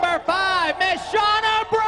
number five, Miss Shauna Brown.